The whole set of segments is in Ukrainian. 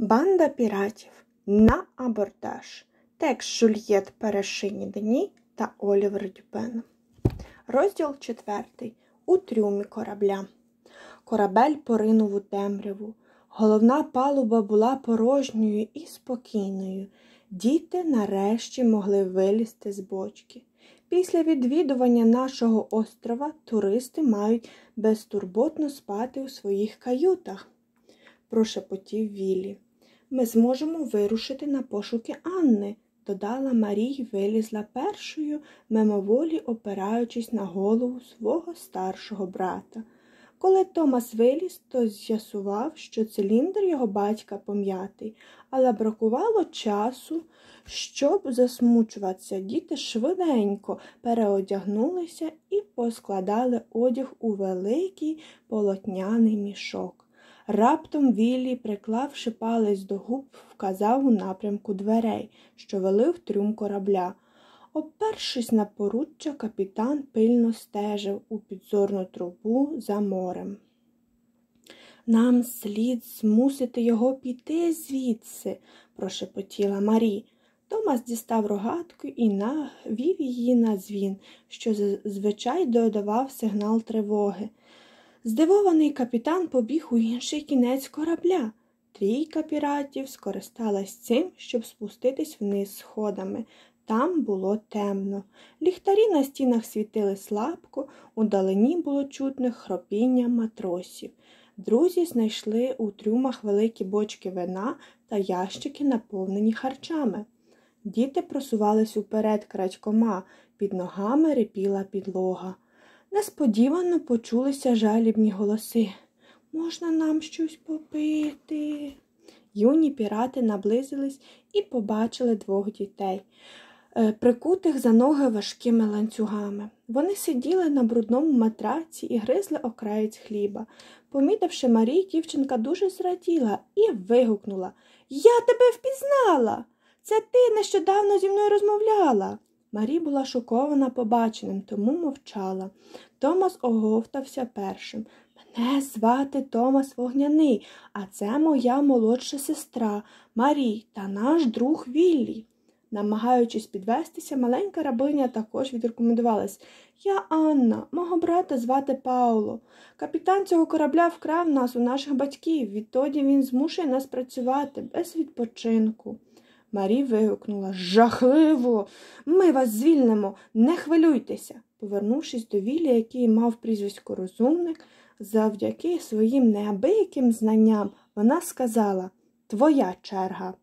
Банда піратів на абордаж. Текст Жульєт Перешині Дені та Олівер Дюпен. Розділ четвертий. У трюмі корабля. Корабель поринув у темряву. Головна палуба була порожньою і спокійною. Діти нарешті могли вилізти з бочки. Після відвідування нашого острова туристи мають безтурботно спати у своїх каютах, прошепотів Віллі. Ми зможемо вирушити на пошуки Анни, додала Марій вилізла першою, мимоволі опираючись на голову свого старшого брата. Коли Томас виліз, то з'ясував, що циліндр його батька пом'ятий, але бракувало часу, щоб засмучуватися. Діти швиденько переодягнулися і поскладали одяг у великий полотняний мішок. Раптом Віллі, приклавши палець до губ, вказав у напрямку дверей, що вели в трюм корабля. Опершись на поруччя, капітан пильно стежив у підзорну трубу за морем. Нам слід змусити його піти звідси, прошепотіла Марі. Томас дістав рогатку і навів її на дзвін, що зазвичай додавав сигнал тривоги. Здивований капітан побіг у інший кінець корабля. Трійка піратів скористалась цим, щоб спуститись вниз сходами. Там було темно. Ліхтарі на стінах світили слабко, удалині було чутне хропіння матросів. Друзі знайшли у трюмах великі бочки вина та ящики, наповнені харчами. Діти просувались уперед крадькома, під ногами рипіла підлога. Несподівано почулися жалібні голоси. Можна нам щось попити? Юні пірати наблизились і побачили двох дітей, прикутих за ноги важкими ланцюгами. Вони сиділи на брудному матраці і гризли окраєць хліба. Помітивши Марій, дівчинка дуже зраділа і вигукнула Я тебе впізнала. Це ти нещодавно зі мною розмовляла. Марі була шокована побаченим, тому мовчала. Томас оговтався першим. Мене звати Томас Вогняний, а це моя молодша сестра Марій та наш друг Віллі. Намагаючись підвестися, маленька рабиня також відрекомендувалась. Я Анна, мого брата звати Пауло. Капітан цього корабля вкрав нас у наших батьків. Відтоді він змушує нас працювати без відпочинку. Марі вигукнула Жахливо. Ми вас звільнимо, не хвилюйтеся. Повернувшись до Вілля, який мав прізвисько розумник, завдяки своїм неабияким знанням, вона сказала Твоя черга.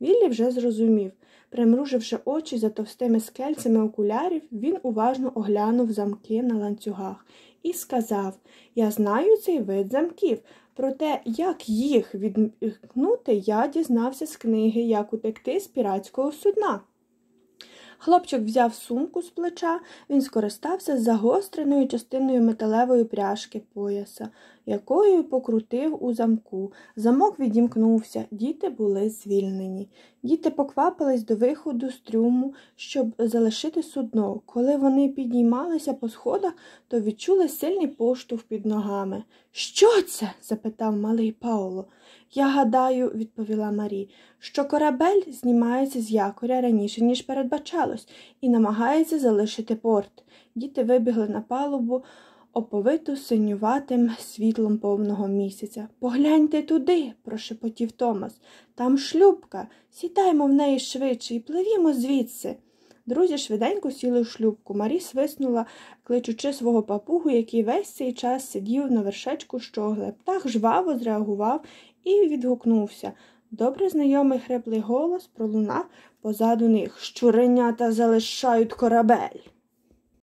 Віллі вже зрозумів. Примруживши очі за товстими скельцями окулярів, він уважно оглянув замки на ланцюгах і сказав Я знаю цей вид замків. Проте, як їх відмкнути, я дізнався з книги, як утекти з піратського судна. Хлопчик взяв сумку з плеча, він скористався загостреною частиною металевої пряжки пояса, якою покрутив у замку. Замок відімкнувся, діти були звільнені. Діти поквапились до виходу з трюму, щоб залишити судно. Коли вони підіймалися по сходах, то відчули сильний поштовх під ногами. Що це? запитав малий Пауло. Я гадаю, відповіла Марі, що корабель знімається з якоря раніше, ніж передбачалось, і намагається залишити порт. Діти вибігли на палубу, оповиту синюватим світлом повного місяця. Погляньте туди, прошепотів Томас. Там шлюбка. Сідаймо в неї швидше і пливімо звідси. Друзі швиденько сіли в шлюбку. Марі свиснула, кличучи свого папугу, який весь цей час сидів на вершечку щогли. Птах жваво зреагував і відгукнувся. Добре знайомий хриплий голос пролунав позаду них. Щуренята залишають корабель.